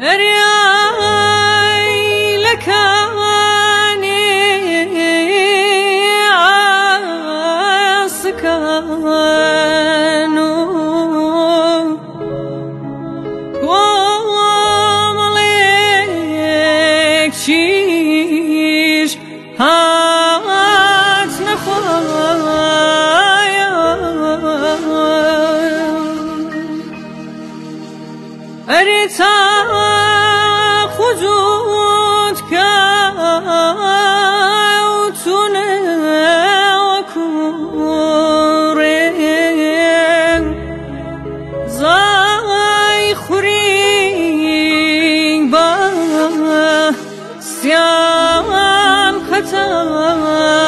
ریای لکانی عسکانو کاملیک چیش هات نخوایم ریتا 妈妈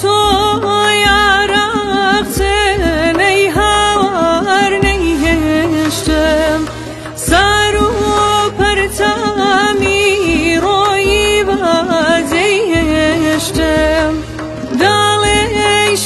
تو یار アクセ نه هار نه هیچتم سر و پرچمی روی و جای هستم دل این